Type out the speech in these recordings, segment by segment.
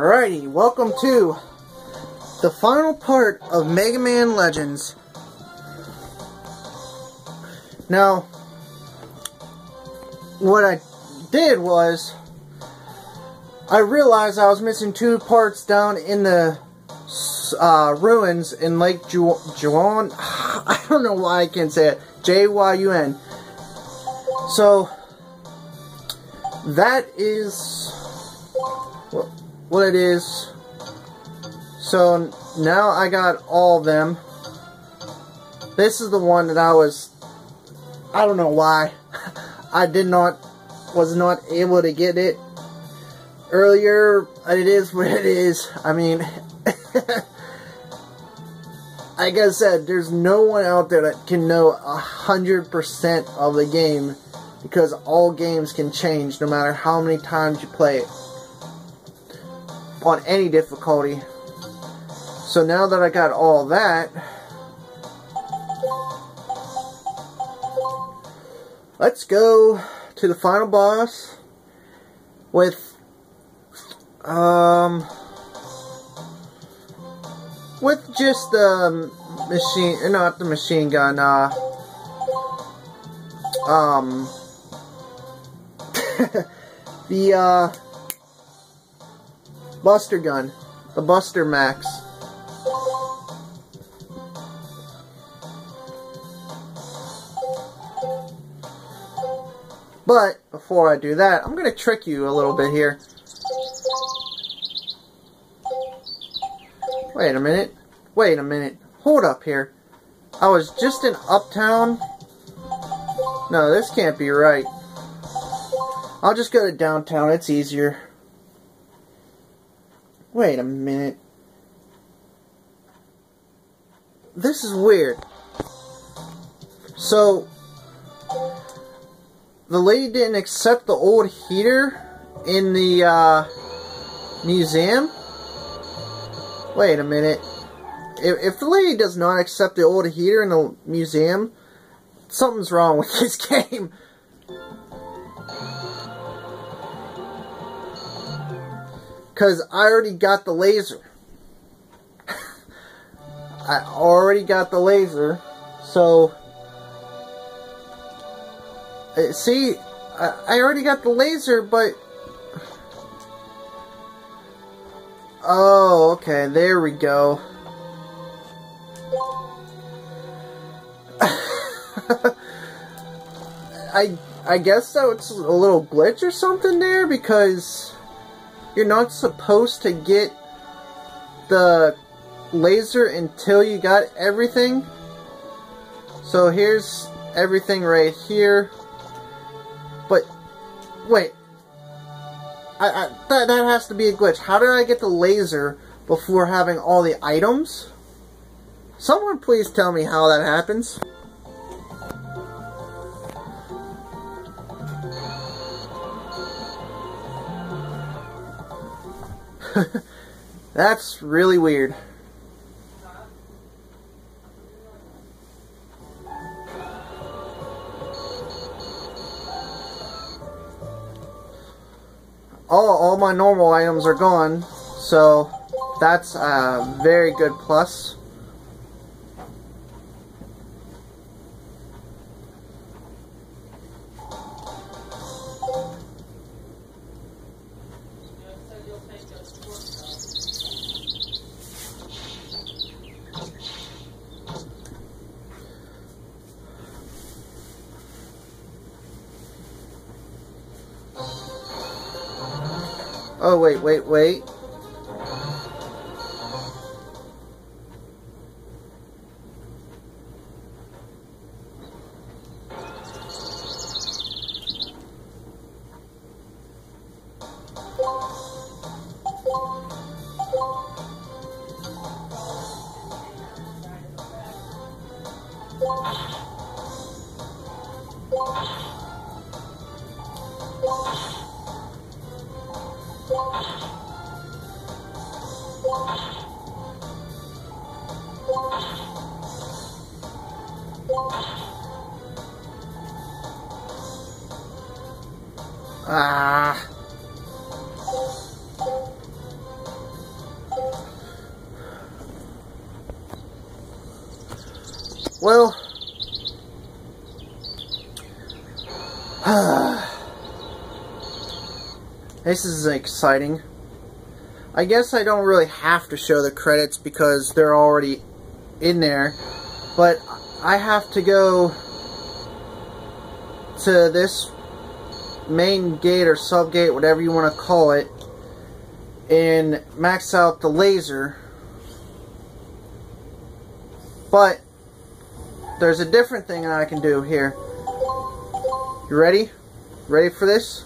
Alrighty, welcome to the final part of Mega Man Legends. Now, what I did was, I realized I was missing two parts down in the uh, ruins in Lake Ju Juan. I don't know why I can't say it. J-Y-U-N. So, that is what it is. So now I got all of them. This is the one that I was, I don't know why, I did not, was not able to get it earlier. It is what it is. I mean, like I said, there's no one out there that can know a hundred percent of the game because all games can change no matter how many times you play it on any difficulty. So now that I got all that, let's go to the final boss with um with just the machine not the machine gun uh um the uh Buster gun. The Buster Max. But, before I do that, I'm going to trick you a little bit here. Wait a minute. Wait a minute. Hold up here. I was just in Uptown. No, this can't be right. I'll just go to downtown. It's easier. Wait a minute. This is weird. So, the lady didn't accept the old heater in the uh, museum? Wait a minute. If, if the lady does not accept the old heater in the museum, something's wrong with this game. Because I already got the laser. I already got the laser. So, uh, see, I, already got the laser, but... Oh, okay, there we go. I I guess that was a little glitch or something there because you're not supposed to get the laser until you got everything. So here's everything right here. But, wait. I, I, that, that has to be a glitch. How did I get the laser before having all the items? Someone please tell me how that happens. That's really weird. All, all my normal items are gone, so that's a very good plus. Wait, wait, Ah. Well, this is exciting. I guess I don't really have to show the credits because they're already in there, but I have to go to this main gate or sub gate, whatever you want to call it, and max out the laser. But there's a different thing I can do here. You ready? Ready for this?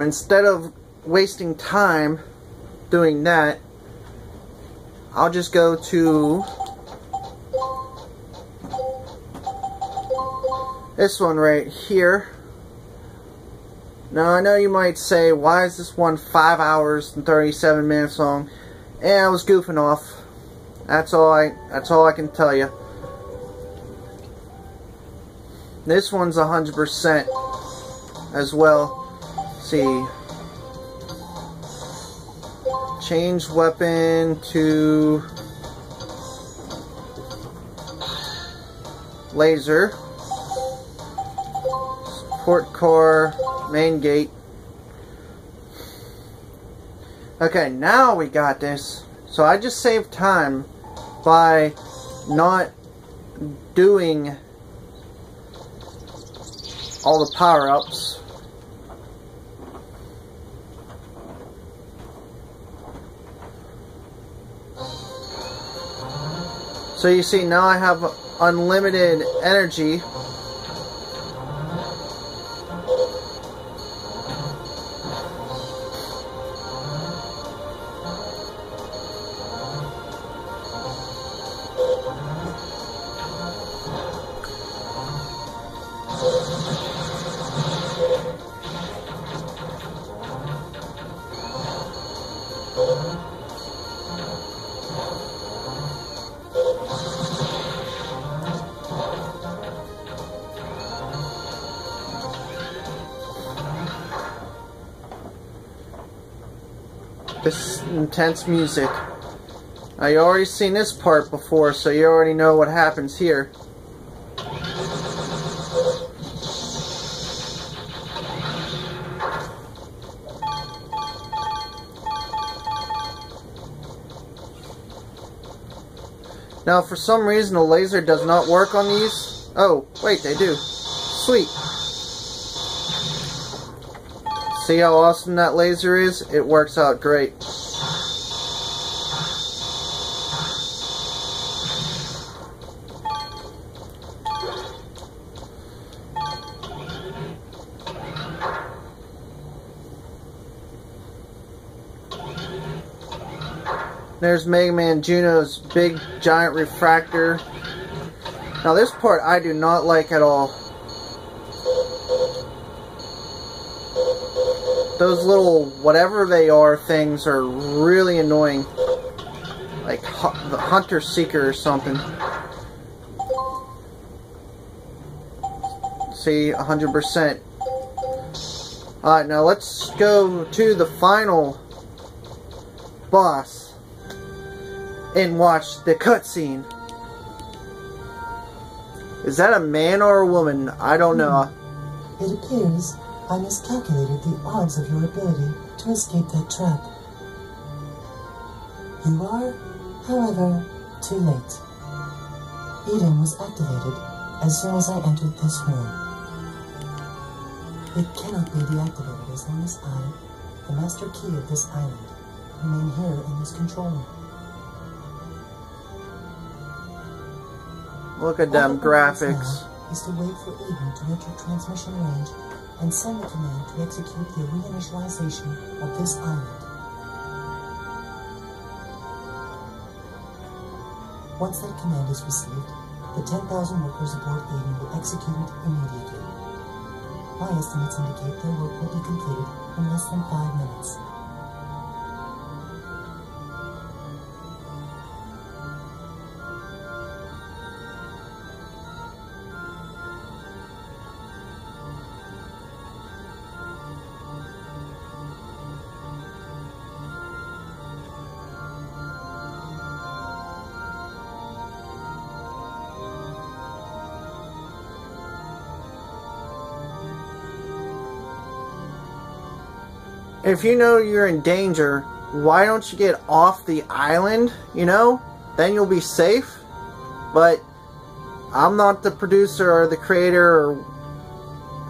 Instead of wasting time doing that, I'll just go to this one right here. Now I know you might say, why is this one 5 hours and 37 minutes long? Yeah, I was goofing off. That's all I that's all I can tell you. This one's 100% as well. See. Change weapon to laser. Support core, main gate. Okay, now we got this. So I just saved time by not doing all the power-ups. So you see now I have unlimited energy this intense music. Now you already seen this part before, so you already know what happens here. Now, for some reason, the laser does not work on these. Oh, wait, they do. Sweet. See how awesome that laser is? It works out great. There's Mega Man Juno's big giant refractor. Now this part I do not like at all. Those little whatever they are things are really annoying. Like the Hunter Seeker or something. See, 100%. Alright, now let's go to the final boss and watch the cutscene. Is that a man or a woman? I don't know. It appears I miscalculated the odds of your ability to escape that trap. You are, however, too late. Eden was activated as soon as I entered this room. It cannot be deactivated as long as I, the master key of this island, remain here in this control room. Look at them graphics. Is to wait for Eden to enter transmission range and send the command to execute the reinitialization of this island. Once that command is received, the 10,000 workers aboard Eden will execute it immediately. My estimates indicate their work will be completed in less than five minutes. If you know you're in danger, why don't you get off the island, you know? Then you'll be safe. But I'm not the producer or the creator or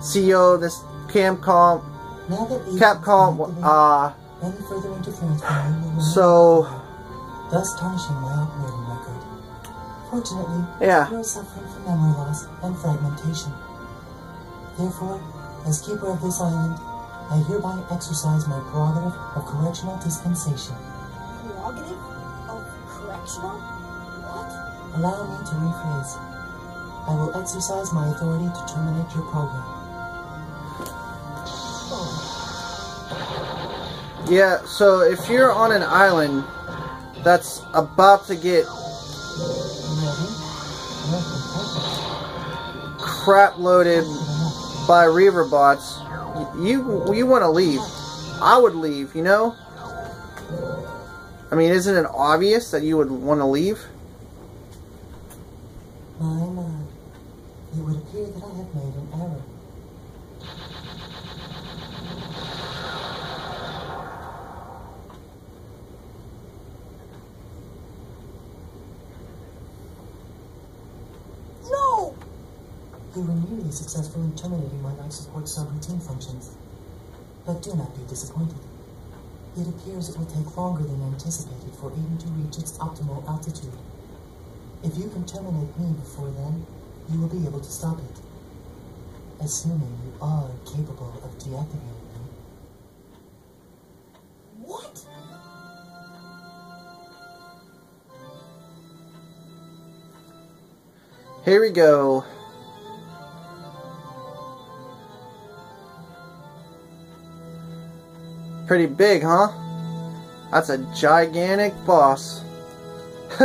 CEO of this Capcom, Now that Eden Capcom, connected uh, any further interference will so, thus tarnishing my operating record. Fortunately, Yeah. you are suffering from memory loss and fragmentation. Therefore, as keeper of this island, I hereby exercise my prerogative of correctional dispensation. Prerogative of correctional? What? Allow me to rephrase. I will exercise my authority to terminate your program. yeah, so if you're on an island that's about to get Ready? Yes, perfect. crap loaded by Reaver bots, you you want to leave. I would leave, you know? I mean, isn't it obvious that you would want to leave? My, my. It would appear that I have made an error. No! Were nearly successful in terminating my life support subroutine functions. But do not be disappointed. It appears it will take longer than anticipated for Eden to reach its optimal altitude. If you can terminate me before then, you will be able to stop it. Assuming you are capable of deactivating me. What? Here we go. Pretty big, huh? That's a gigantic boss.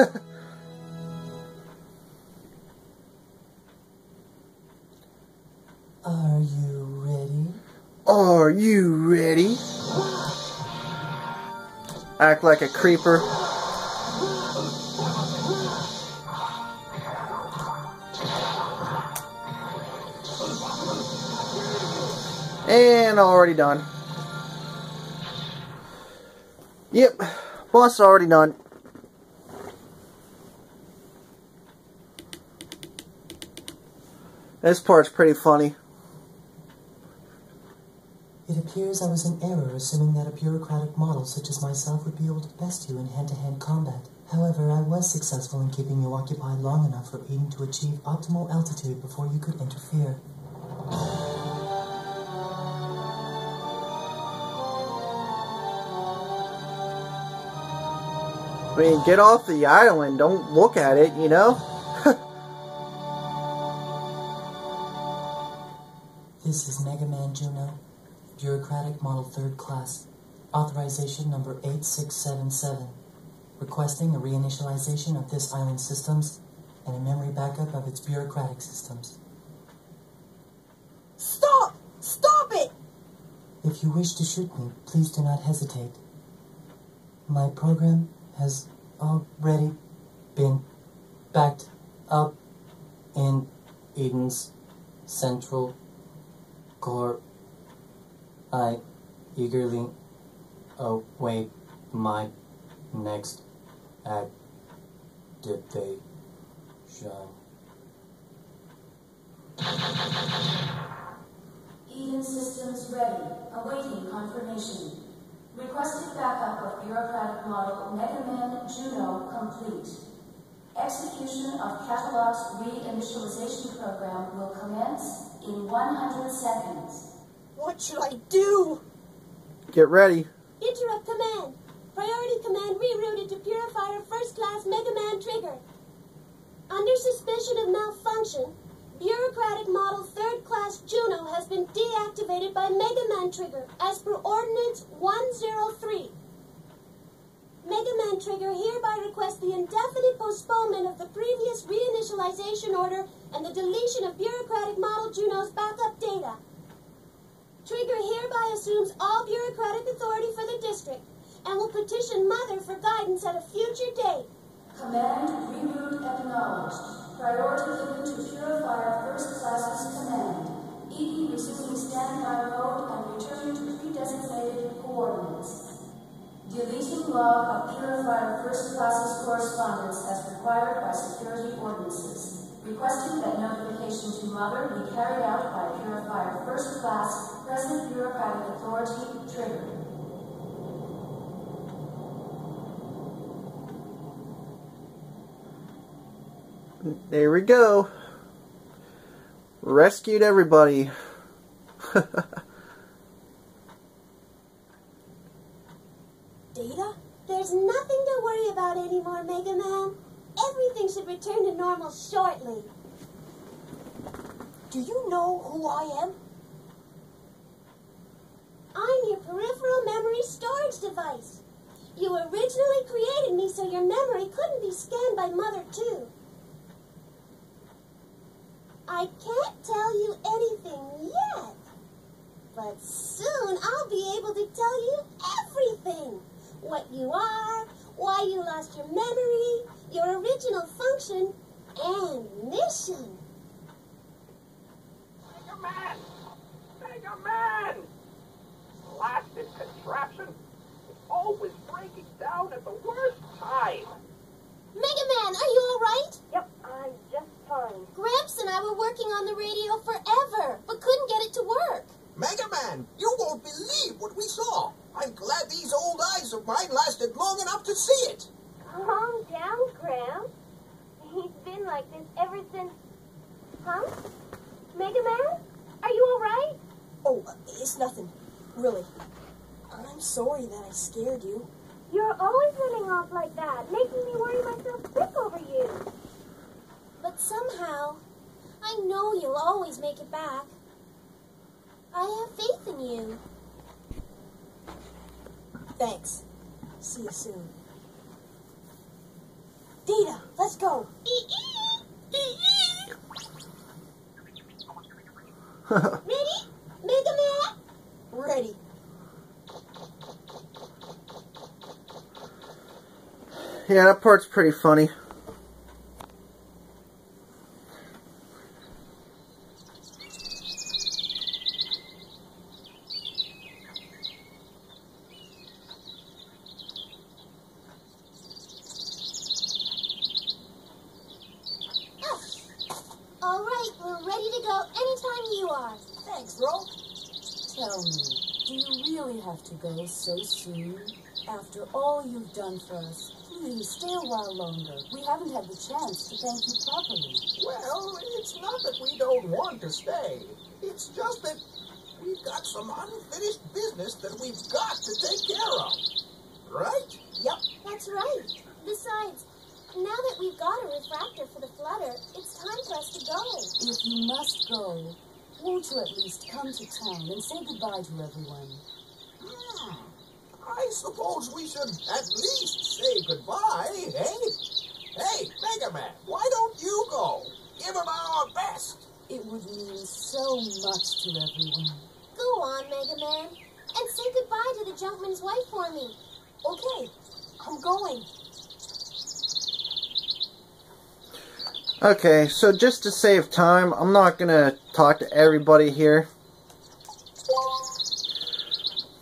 Are you ready? Are you ready? Act like a creeper. And already done. Yep, boss already done. This part's pretty funny. It appears I was in error assuming that a bureaucratic model such as myself would be able to best you in hand-to-hand combat. However, I was successful in keeping you occupied long enough for Eden to achieve optimal altitude before you could interfere. I mean, get off the island. Don't look at it, you know? This is Mega Man Juno, bureaucratic model third class, authorization number 8677, requesting a reinitialization of this island's systems and a memory backup of its bureaucratic systems. Stop! Stop it! If you wish to shoot me, please do not hesitate. My program has already been backed up in Eden's central core. I eagerly await my next activation. Eden systems ready, awaiting confirmation. Requested backup of bureaucratic model Mega Man Juno complete. Execution of Kattelox's reinitialization program will commence in 100 seconds. What should I do? Get ready. Interrupt command. Priority command rerouted to Purifier First Class Mega Man Trigger. Under suspicion of malfunction, Bureaucratic Model Third Class Juno has been deactivated by Mega Man Trigger as per Ordinance 103. Mega Man Trigger hereby requests the indefinite postponement of the previous reinitialization order and the deletion of Bureaucratic Model Juno's backup data. Trigger hereby assumes all bureaucratic authority for the district and will petition Mother for guidance at a future date. Command reboot acknowledged. Priority due to Purifier First Class's command, Eden resuming standby mode and returning to pre-designated coordinates. Deleting log of Purifier First Class's correspondence as required by security ordinances, requesting that notification to Mother be carried out by Purifier First Class, present bureaucratic authority, triggered. There we go. Rescued everybody. Data? There's nothing to worry about anymore, Mega Man. Everything should return to normal shortly. Do you know who I am? I'm your peripheral memory storage device. You originally created me so your memory couldn't be scanned by Mother, too. I can't tell you anything yet, but soon I'll be able to tell you everything. What you are, why you lost your memory, your original function, and mission. Mega Man! Mega Man! Blasted contraption! It's always breaking down at the worst time! Mega Man, are you all right? Yep, Fine. Gramps and I were working on the radio forever, but couldn't get it to work. Mega Man, you won't believe what we saw. I'm glad these old eyes of mine lasted long enough to see it. Calm down, Gramps. He's been like this ever since. Huh? Mega Man? Are you all right? Oh, uh, it's nothing. Really. I'm sorry that I scared you. You're always running off like that, making me worry myself sick over you. But somehow, I know you'll always make it back. I have faith in you. Thanks. See you soon. Data, let's go. Ready? Mega Man? Ready. yeah, that part's pretty funny. All right, we're ready to go anytime you are. Thanks, bro. Tell me, do you really have to go so soon? After all you've done for us, please stay a while longer. We haven't had the chance to thank you properly. Well, it's not that we don't want to stay. It's just that we've got some unfinished business that we've got to take care of. Right? Yep. That's right. Besides, now that we've got a refractor for the flutter, it's time for us to go. If you must go, won't you at least come to town and say goodbye to everyone? Hmm. I suppose we should at least say goodbye, eh? Hey, Mega Man, why don't you go? Give him our best. It would mean so much to everyone. Go on, Mega Man. And say goodbye to the junkman's wife for me. Okay, I'm going. Okay, so just to save time, I'm not gonna talk to everybody here.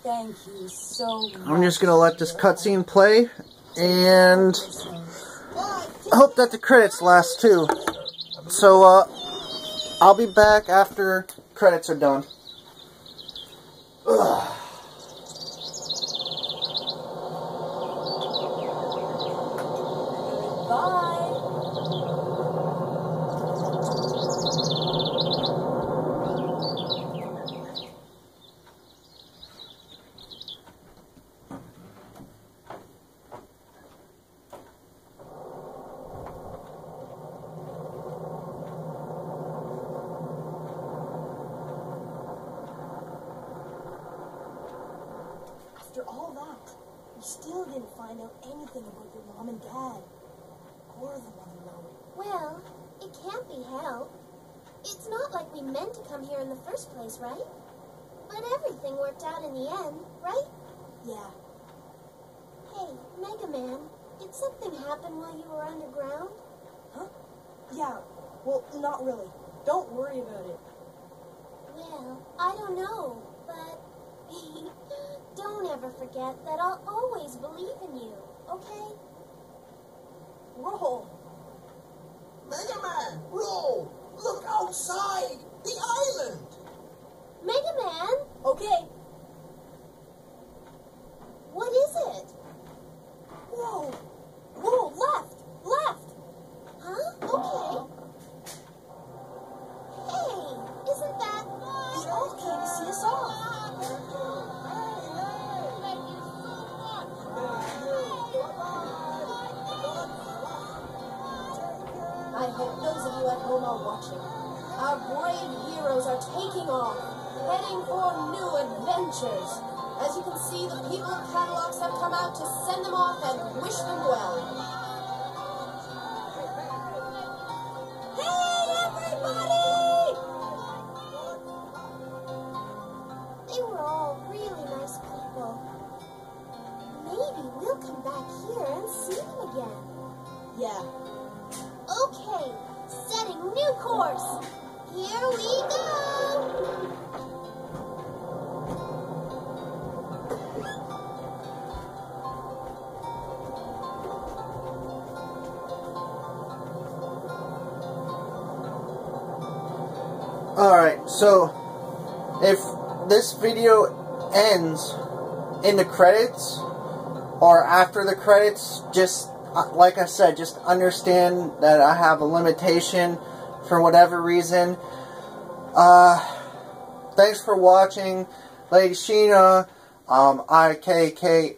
Thank you so much. I'm just gonna let this cutscene play, and I hope that the credits last too. So, uh, I'll be back after credits are done. Ugh. Bye. After all that, we still didn't find out anything about your mom and dad. Or the Mother Lode. Well, it can't be helped. It's not like we meant to come here in the first place, right? But everything worked out in the end, right? Yeah. Hey, Mega Man, did something happen while you were underground? Huh? Yeah. Well, not really. Don't worry about it. Well, I don't know, but don't ever forget that I'll always believe in you, okay? Roll. Mega Man, roll! Look outside! The island! Mega Man, Okay. what is it? Whoa. Whoa, left. Left. Huh? Okay. Hey, Our brave heroes are taking off, heading for new adventures. As you can see, the people of Kattelox have come out to send them off and wish them well. Alright, so if this video ends in the credits or after the credits, just uh, like I said, just understand that I have a limitation for whatever reason. Uh, thanks for watching, Lady Sheena, um, I-K-K-I-S,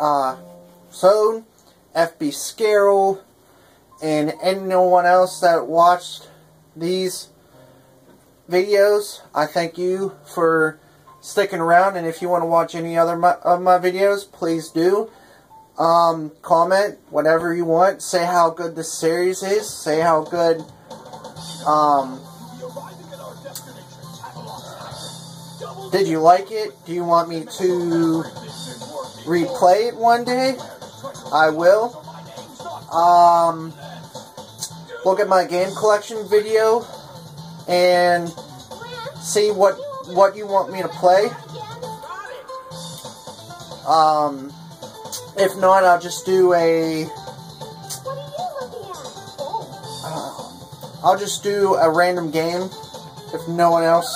uh, Sode, FB Scarrow, and anyone else that watched these videos. I thank you for sticking around, and if you want to watch any other my, of my videos, please do. Um, comment whatever you want. Say how good this series is. Say how good. Um, did you like it? Do you want me to replay it one day? I will. Um, look at my game collection video and see what what you want me to play. Um, if not, I'll just do a. What are you looking at? Uh, I'll just do a random game if no one else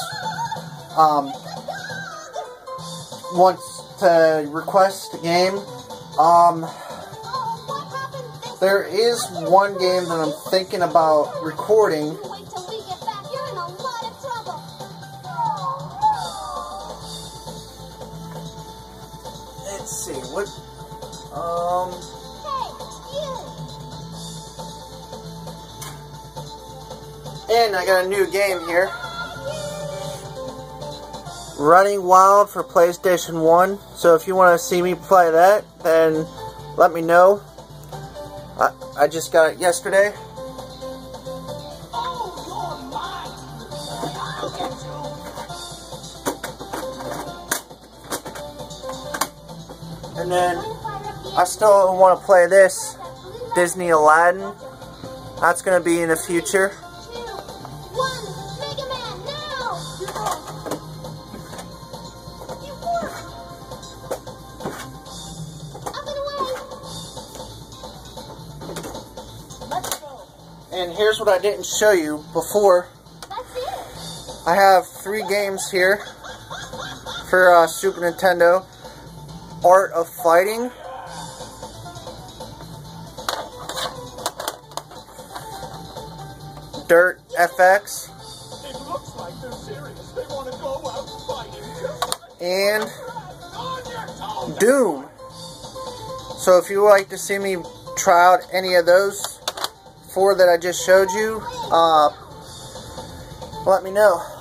um, wants to request a game. Um, there is one game that I'm thinking about recording. Let's see what. Um. And I got a new game here. Running Wild for PlayStation 1. So if you want to see me play that, then let me know. I, I just got it yesterday. And then I still want to play this Disney Aladdin. That's going to be in the future. I didn't show you before. I have three games here for uh, Super Nintendo. Art of Fighting. Dirt FX. And! Doom. So if you would like to see me try out any of those four that I just showed you, uh, let me know.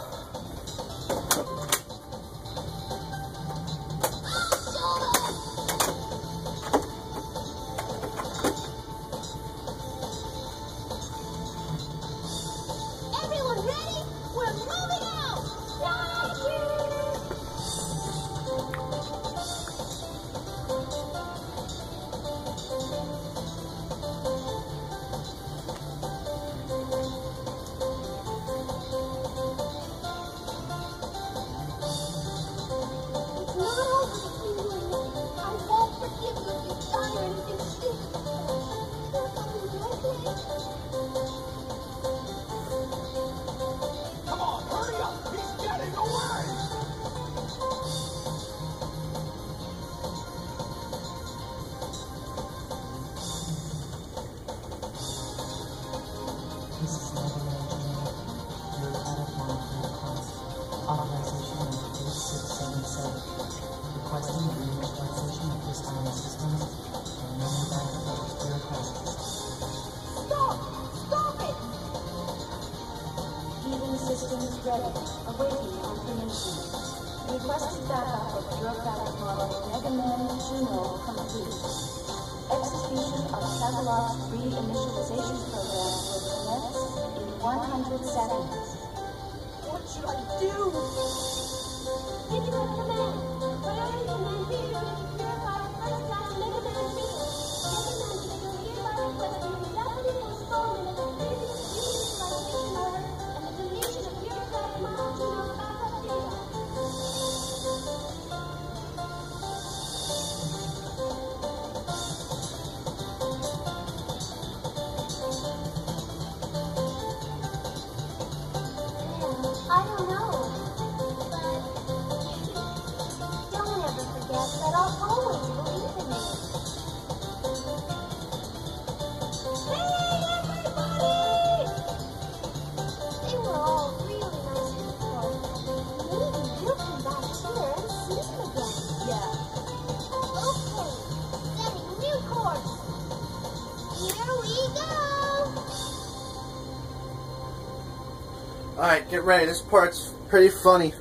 Get ready. This part's pretty funny.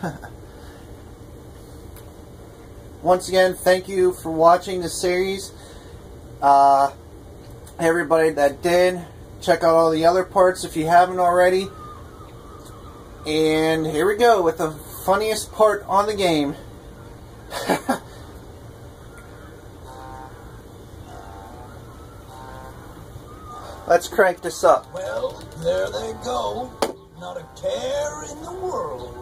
Once again, thank you for watching the series. Uh, everybody that did, check out all the other parts if you haven't already. And here we go with the funniest part on the game. Let's crank this up. Well, there they go. Not a care in the world.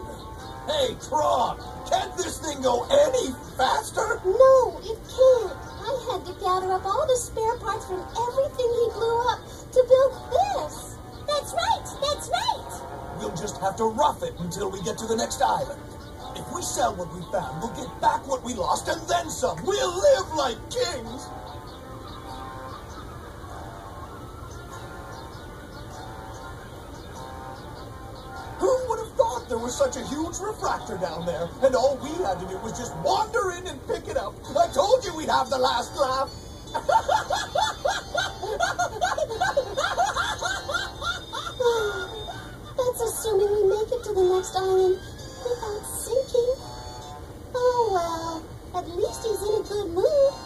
Hey, Tron, can't this thing go any faster? No, it can't. I had to gather up all the spare parts from everything he blew up to build this. That's right, that's right. We'll just have to rough it until we get to the next island. If we sell what we found, we'll get back what we lost and then some. We'll live like kings. Was such a huge refractor down there? And all we had to do was just wander in and pick it up. I told you we'd have the last laugh. That's assuming we make it to the next island without sinking. Oh well, at least he's in a good mood.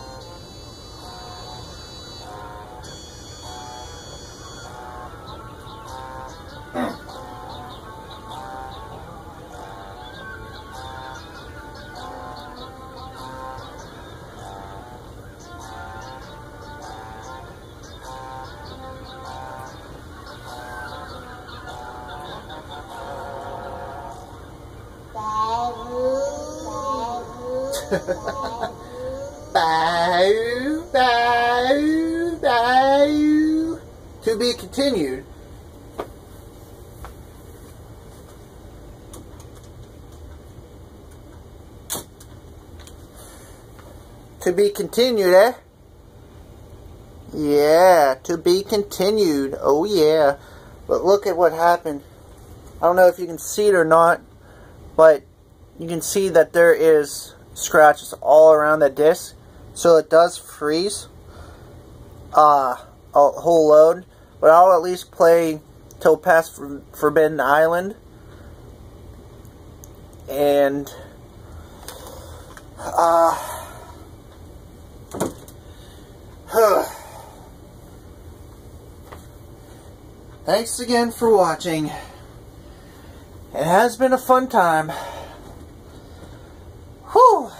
Continued. To be continued, eh? Yeah, to be continued. Oh, yeah. But look at what happened. I don't know if you can see it or not, but you can see that there is scratches all around the disc. So it does freeze uh, a whole load but I'll at least play till past Forbidden Island. And, uh, Thanks again for watching. It has been a fun time. Whew.